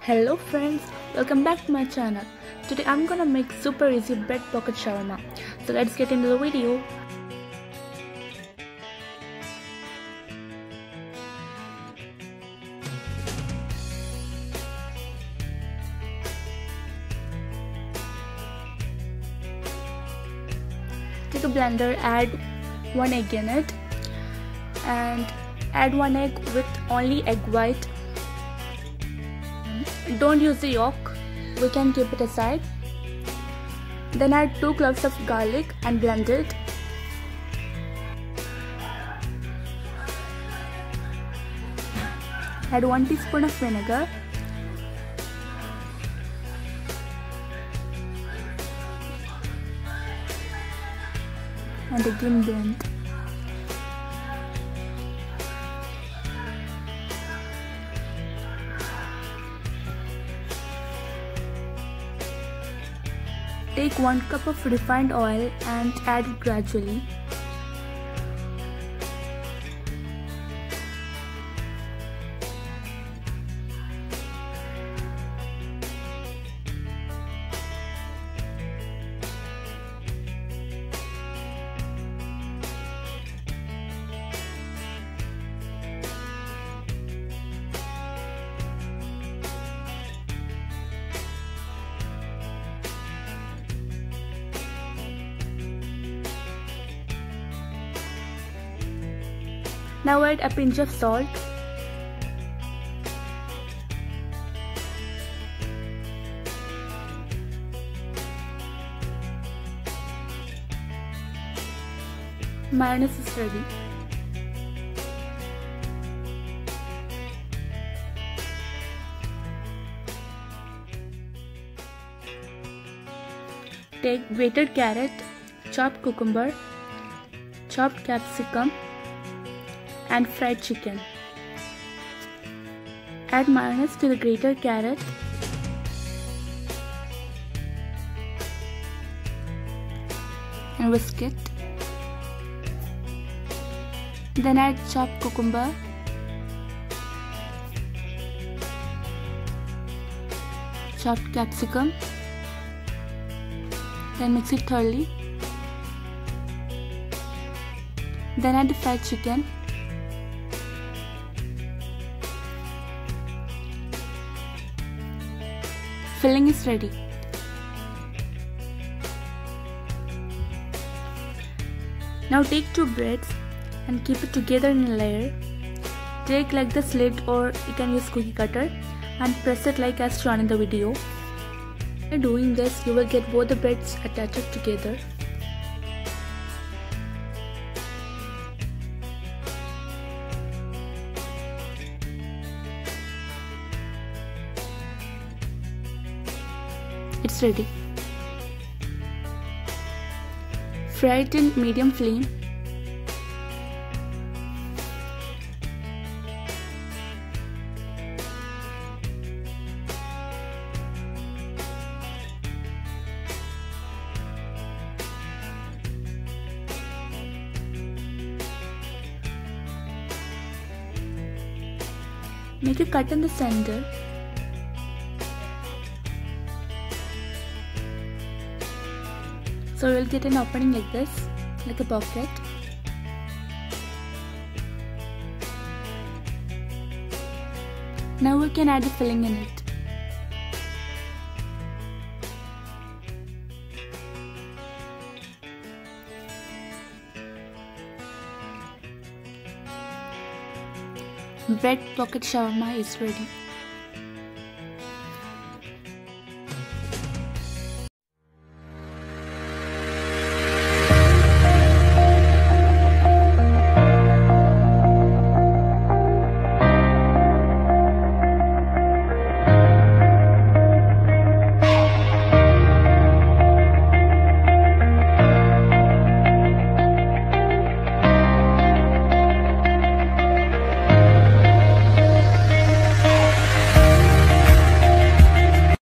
Hello friends, welcome back to my channel. Today I'm gonna make super easy bread pocket shawarma. So let's get into the video. Take a blender, add one egg in it and add one egg with only egg white. Don't use the yolk. We can keep it aside. Then add 2 cloves of garlic and blend it. Add 1 teaspoon of vinegar. And again blend Take 1 cup of refined oil and add it gradually. Now add a pinch of salt. Mayonnaise is ready. Take grated carrot, chopped cucumber, chopped capsicum, and fried chicken. Add mayonnaise to the grated carrot. And whisk it. Then add chopped cucumber. Chopped capsicum. Then mix it thoroughly. Then add the fried chicken. Filling is ready. Now take two breads and keep it together in a layer. Take like the slit or you can use cookie cutter and press it like as shown in the video. By doing this, you will get both the breads attached together. It's ready. Fry it in medium flame. Make a cut in the center So we'll get an opening like this, like a pocket. Now we can add the filling in it. Bread pocket shawarma is ready.